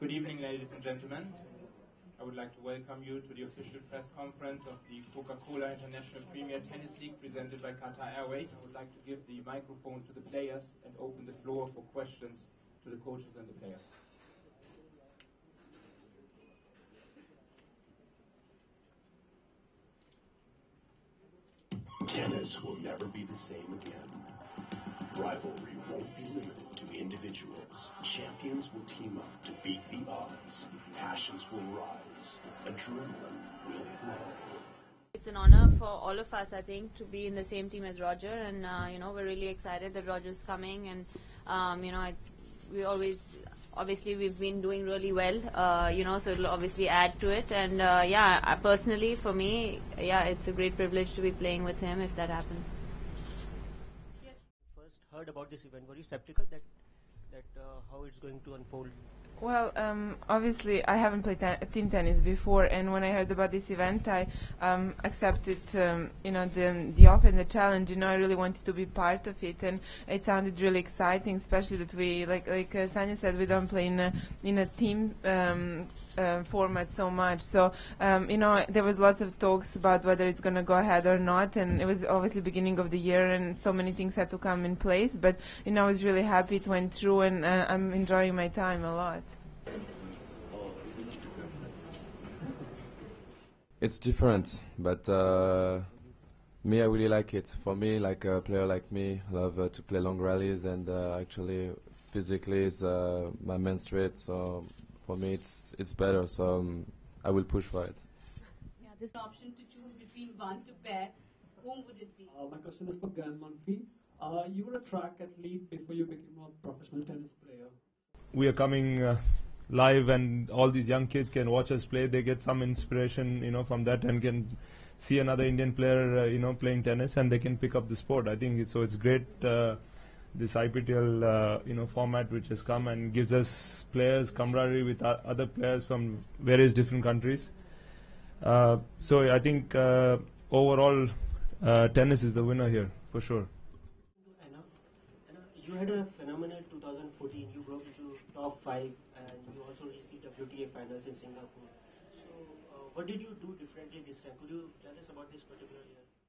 Good evening, ladies and gentlemen. I would like to welcome you to the official press conference of the Coca-Cola International Premier Tennis League presented by Qatar Airways. I would like to give the microphone to the players and open the floor for questions to the coaches and the players. Tennis will never be the same again. Rivalry won't be limited individuals. Champions will team up to beat the odds. Passions will rise. Adrenaline will flow. It's an honor for all of us, I think, to be in the same team as Roger, and uh, you know we're really excited that Roger's coming, and um, you know I, we always, obviously we've been doing really well, uh, you know, so it'll obviously add to it, and uh, yeah, I, personally for me, yeah, it's a great privilege to be playing with him if that happens. First heard about this event, were you skeptical that that uh, how it's going to unfold? Well, um, obviously, I haven't played te- team tennis before, and when I heard about this event, I um, accepted, um, you know, the the offer and the challenge. You know, I really wanted to be part of it, and it sounded really exciting, especially that we, like like uh, Sania said, we don't play in a in a team. Um, uh, format so much so um, you know there was lots of talks about whether it's going to go ahead or not and it was obviously beginning of the year and so many things had to come in place but you know I was really happy it went through and uh, I'm enjoying my time a lot It's different, but uh, me, I really like it. For me, like a player like me, love uh, to play long rallies, and uh, actually, physically, it's uh, my main strength. So for me, it's it's better. So um, I will push for it. Yeah, this option to choose between one to pair. Whom would it be? Uh, my question is for Gaël Monfils. Uh, you were a track athlete before you became a professional tennis player. we are coming uh, live and all these young kids can watch us play. They get some inspiration you know from that and can see another indian player uh, you know playing tennis and they can pick up the sport. I think it's, so it's great uh, this iptl uh, you know format which has come and gives us players camaraderie with other players from various different countries. Uh, so i think overall tennis is the winner here for sure you had a phenomenal 2014. You broke into top five, and you also reached the WTA finals in Singapore. So, uh, what did you do differently this time? Could you tell us about this particular year?